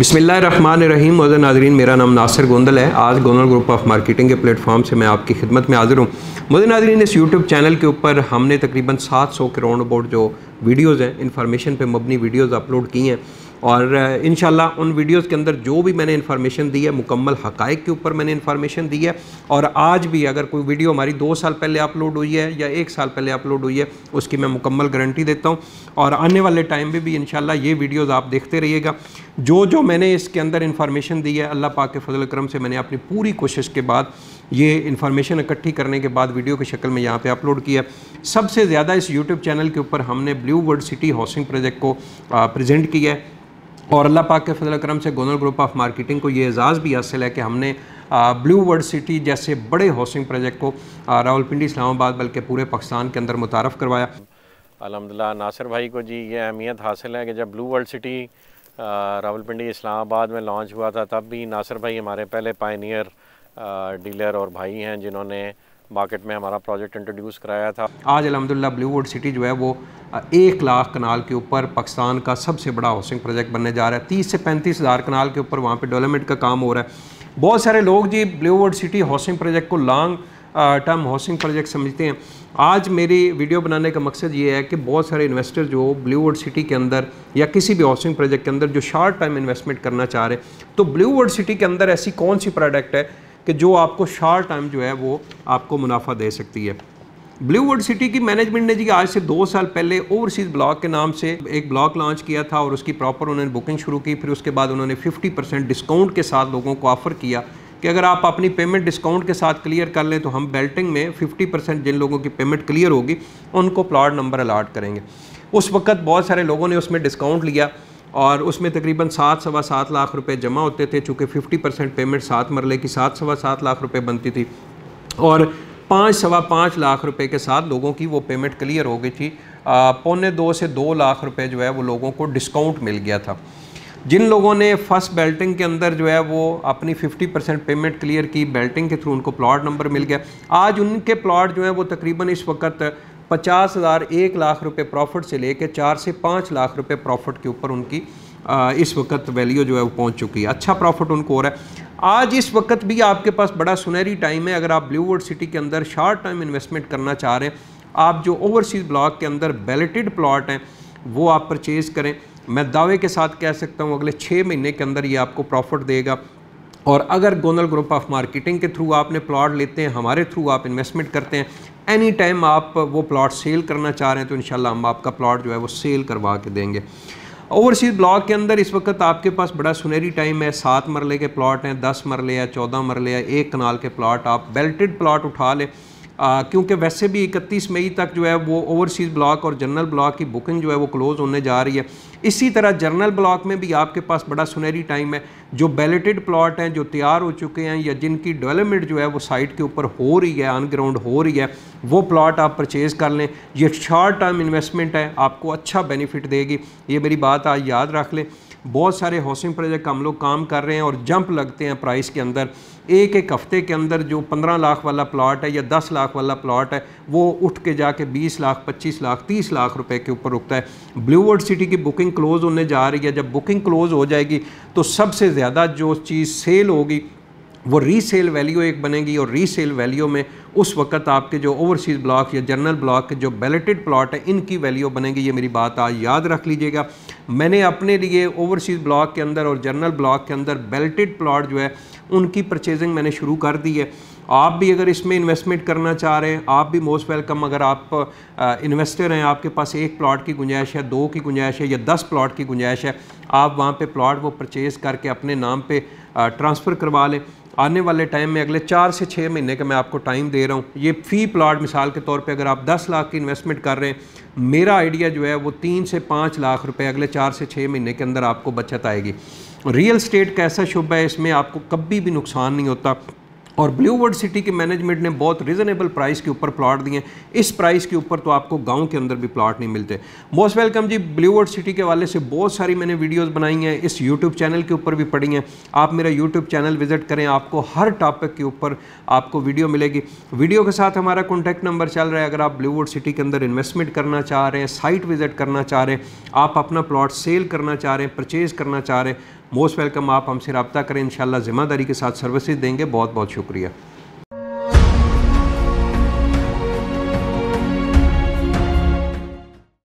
बिसमीम मज़र नाजरीन, मेरा नाम नासिर गोंदल है। आज गोंदल ग्रुप ऑफ़ मार्केटिंग के प्लेटफॉर्म से मैं आपकी खिदमत में हाजिर हूँ। मज़र नाजरीन, इस यूट्यूब चैनल के ऊपर हमने तकरीबन 700 करोड़ अबाउट जो वीडियोज़ हैं, इन्फॉर्मेशन पर मबनी वीडियोज़ अपलोड की हैं। और इन उन वीडियोज़ के अंदर जो भी मैंने इन्फॉर्मेशन दी है, मुकम्मल हक़ के ऊपर मैंने इन्फॉर्मेशन दी है। और आज भी अगर कोई वीडियो हमारी दो साल पहले अपलोड हुई है या एक साल पहले अपलोड हुई है, उसकी मैं मुकम्मल गारंटी देता हूँ। और आने वाले टाइम में भी इन ये वीडियोज़ आप देखते रहिएगा। जो जो मैंने इसके अंदर इन्फॉर्मेशन दी है, अल्लाह पाक के फजल करम से मैंने अपनी पूरी कोशिश के बाद ये इन्फॉर्मेशन इकट्ठी करने के बाद वीडियो की शक्ल में यहाँ पे अपलोड किया सबसे ज़्यादा इस यूट्यूब चैनल के ऊपर हमने Blue World City housing project को प्रेजेंट किया है। और अल्लाह पाक के फजल करम से गोनल ग्रुप ऑफ़ मार्केटिंग को ये एजाज़ भी हासिल है कि हमने ब्लू वर्ल्ड सिटी जैसे बड़े हाउसिंग प्रोजेक्ट को रावलपिंडी, इस्लामाबाद बल्कि पूरे पाकिस्तान के अंदर मुतारफ़ करवाया। अलहमदिल्ला नासिर भाई को जी ये अहमियत हासिल है कि जब Blue World City Rawalpindi, Islamabad में लॉन्च हुआ था, तब भी नासिर भाई हमारे पहले पाइनियर डीलर और भाई हैं जिन्होंने मार्केट में हमारा प्रोजेक्ट इंट्रोड्यूस कराया था। आज अलहमदिल्ला ब्लूवुड सिटी जो है वो एक लाख कनाल के ऊपर पाकिस्तान का सबसे बड़ा हाउसिंग प्रोजेक्ट बनने जा रहा है। तीस से पैंतीस हज़ार कनाल के ऊपर वहाँ पे डेवलपमेंट का काम हो रहा है। बहुत सारे लोग जी Blue World City housing project को लॉन्ग टर्म हाउसिंग प्रोजेक्ट समझते हैं। आज मेरी वीडियो बनाने का मकसद ये है कि बहुत सारे इन्वेस्टर जो ब्लूवुड सिटी के अंदर या किसी भी हाउसिंग प्रोजेक्ट के अंदर जो शॉर्ट टाइम इन्वेस्टमेंट करना चाह रहे हैं तो ब्लूवुड सिटी के अंदर ऐसी कौन सी प्रोडक्ट है कि जो आपको शॉर्ट टाइम जो है वो आपको मुनाफा दे सकती है। ब्लू वर्ड सिटी की मैनेजमेंट ने जी आज से दो साल पहले ओवरसीज़ ब्लॉक के नाम से एक ब्लॉक लॉन्च किया था और उसकी प्रॉपर उन्होंने बुकिंग शुरू की, फिर उसके बाद उन्होंने 50 परसेंट डिस्काउंट के साथ लोगों को ऑफ़र किया कि अगर आप अपनी पेमेंट डिस्काउंट के साथ क्लियर कर लें तो हम बेल्टिंग में 50 परसेंट जिन लोगों की पेमेंट क्लियर होगी, उनको प्लाट नंबर अलाट करेंगे। उस वक्त बहुत सारे लोगों ने उसमें डिस्काउंट लिया। और उसमें तकरीबन सात सवा सात लाख रुपए जमा होते थे, चूँकि फिफ्टी परसेंट पेमेंट सात मरले की सात सवा सात लाख रुपए बनती थी। और पाँच सवा पाँच लाख रुपए के साथ लोगों की वो पेमेंट क्लियर हो गई थी। पौने दो से दो लाख रुपए जो है वो लोगों को डिस्काउंट मिल गया था। जिन लोगों ने फ़र्स्ट बेल्टिंग के अंदर जो है वो अपनी 50 परसेंट पेमेंट क्लियर की बेल्टिंग के थ्रू उनको प्लॉट नंबर मिल गया। आज उनके प्लॉट जो है वो तकरीबन इस वक्त पचास हज़ार एक लाख रुपए प्रॉफिट से लेके चार से पाँच लाख रुपए प्रॉफिट के ऊपर उनकी आ, इस वक्त वैल्यू जो है वो पहुँच चुकी है। अच्छा प्रॉफिट उनको हो रहा है। आज इस वक्त भी आपके पास बड़ा सुनहरी टाइम है। अगर आप ब्लूवुड सिटी के अंदर शॉर्ट टाइम इन्वेस्टमेंट करना चाह रहे हैं आप जो ओवरसीज़ ब्लॉक के अंदर बैलेटेड प्लॉट हैं वो आप परचेज़ करें। मैं दावे के साथ कह सकता हूँ अगले छः महीने के अंदर ये आपको प्रॉफिट देगा। और अगर गोनल ग्रुप ऑफ़ मार्केटिंग के थ्रू आपने प्लॉट लेते हैं हमारे थ्रू आप इन्वेस्टमेंट करते हैं एनी टाइम आप वो प्लाट सेल करना चाह रहे हैं तो इन हम आपका प्लाट जो है वो सेल करवा के देंगे। ओवरसीज़ ब्लॉक के अंदर इस वक्त आपके पास बड़ा सुनहरी टाइम है। सात मरले के प्लाट हैं, दस मरले या चौदह मरले या एक कनाल के प्लाट आप बेल्टेड प्लाट उठा लें। क्योंकि वैसे भी इकतीस मई तक जो है वो ओवरसीज़ ब्लॉक और जनरल ब्लॉक की बुकिंग जो है वो क्लोज़ होने जा रही है। इसी तरह जनरल ब्लॉक में भी आपके पास बड़ा सुनहरी टाइम है। जो बैलेटेड प्लॉट हैं, जो तैयार हो चुके हैं या जिनकी डेवलपमेंट जो है वो साइट के ऊपर हो रही है ऑन ग्राउंड हो रही है, वो प्लॉट आप परचेज़ कर लें। ये शॉर्ट टर्म इन्वेस्टमेंट है, आपको अच्छा बेनिफिट देगी। ये मेरी बात आज याद रख लें। बहुत सारे हाउसिंग प्रोजेक्ट हम लोग काम कर रहे हैं और जंप लगते हैं प्राइस के अंदर, एक एक हफ़्ते के अंदर जो पंद्रह लाख वाला प्लॉट है या दस लाख वाला प्लॉट है, वो उठ के जाके बीस लाख, पच्चीस लाख, तीस लाख रुपए के ऊपर रुकता है। ब्लू वर्ड सिटी की बुकिंग क्लोज़ होने जा रही है। जब बुकिंग क्लोज़ हो जाएगी तो सबसे ज़्यादा जो चीज़ सेल होगी, वो रीसेल वैल्यू एक बनेगी और रीसेल वैल्यू में उस वक्त आपके जो ओवरसीज़ ब्लॉक या जनरल ब्लॉक के जो बैलेटेड प्लॉट है, इनकी वैल्यू बनेगी। ये मेरी बात आज याद रख लीजिएगा। मैंने अपने लिए ओवरसीज़ ब्लॉक के अंदर और जर्नल ब्लॉक के अंदर बेल्टेड प्लॉट जो है, उनकी परचेजिंग मैंने शुरू कर दी है। आप भी अगर इसमें इन्वेस्टमेंट करना चाह रहे हैं, आप भी मोस्ट वेलकम अगर आप इन्वेस्टर हैं, आपके पास एक प्लॉट की गुंजाइश है, दो की गुंजाइश है या दस प्लॉट की गुंजाइश है, आप वहाँ पे प्लॉट वो परचेज़ करके अपने नाम पे ट्रांसफ़र करवा लें। आने वाले टाइम में अगले चार से छः महीने का मैं आपको टाइम दे रहा हूँ। ये फ़ी प्लाट मिसाल के तौर पे अगर आप दस लाख की इन्वेस्टमेंट कर रहे हैं, मेरा आइडिया जो है वो तीन से पाँच लाख रुपए अगले चार से छः महीने के अंदर आपको बचत आएगी। रियल स्टेट का ऐसा शुभ है, इसमें आपको कभी भी नुकसान नहीं होता। और ब्लू वर्ड सिटी के मैनेजमेंट ने बहुत रिजनेबल प्राइस के ऊपर प्लॉट दिए इस प्राइस के ऊपर तो आपको गाँव के अंदर भी प्लॉट नहीं मिलते। मोस्ट वेलकम जी ब्लू वर्ड सिटी के वाले से बहुत सारी मैंने वीडियोस बनाई हैं। इस यूट्यूब चैनल के ऊपर भी पड़ी हैं। आप मेरा यूट्यूब चैनल विज़िट करें, आपको हर टॉपिक के ऊपर आपको वीडियो मिलेगी। वीडियो के साथ हमारा कॉन्टैक्ट नंबर चल रहा है। अगर आप ब्लू वर्ड सिटी के अंदर इन्वेस्टमेंट करना चाह रहे हैं साइट विज़िट करना चाह रहे हैं, आप अपना प्लॉट सेल करना चाह रहे हैं परचेज़ करना चाह रहे हैं मोस्ट वेलकम आप हमसे रबता करें। इन ज़िम्मेदारी के साथ सर्विसेज़ देंगे। बहुत बहुत शुक्रिया।